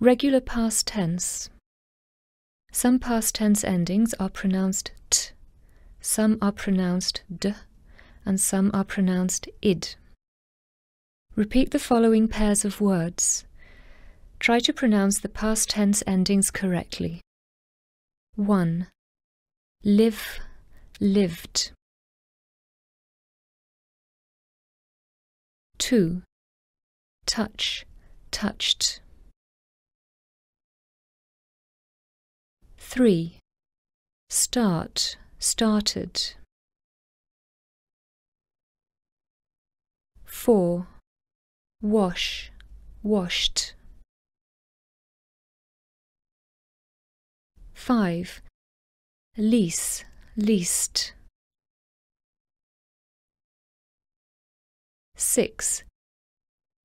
Regular past tense. Some past tense endings are pronounced t, some are pronounced d, and some are pronounced id. Repeat the following pairs of words. Try to pronounce the past tense endings correctly. 1. Live, lived. 2. Touch, touched. 3. Start, started. 4. Wash, washed. 5. Lease, leased. 6.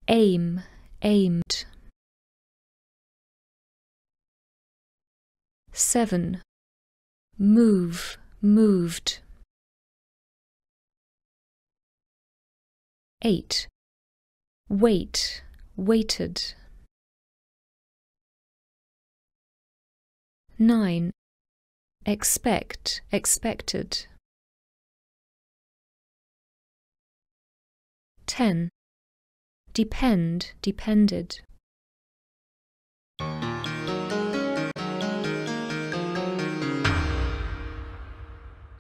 Aim, aimed. 7. Move, moved. 8. Wait, waited. 9. Expect, expected. 10. Depend, depended.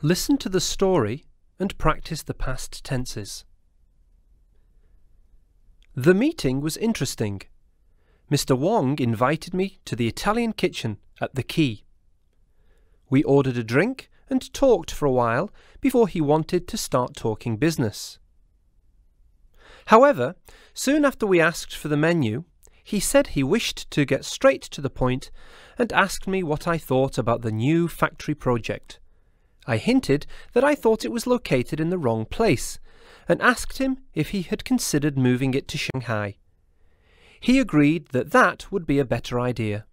Listen to the story and practice the past tenses. The meeting was interesting. Mr. Wong invited me to the Italian kitchen at the Quay. We ordered a drink and talked for a while before he wanted to start talking business. However, soon after we asked for the menu, he said he wished to get straight to the point and asked me what I thought about the new factory project. I hinted that I thought it was located in the wrong place and asked him if he had considered moving it to Shanghai. He agreed that that would be a better idea.